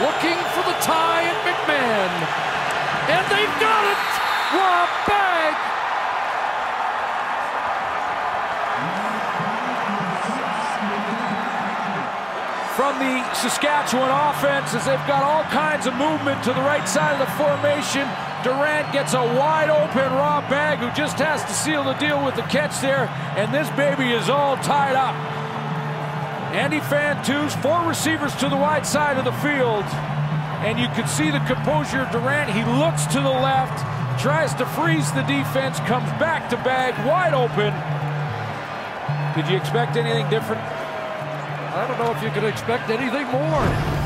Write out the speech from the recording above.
looking for the tie at McMahon. And they've got it! Rob Bagg! From the Saskatchewan offense, as they've got all kinds of movement to the right side of the formation, Durant gets a wide open Rob Bagg who just has to seal the deal with the catch there, and this baby is all tied up. Andy Fantuz, four receivers to the wide side of the field. And you can see the composure of Durant. He looks to the left, tries to freeze the defense, comes back to Bagg, wide open. Did you expect anything different? I don't know if you could expect anything more.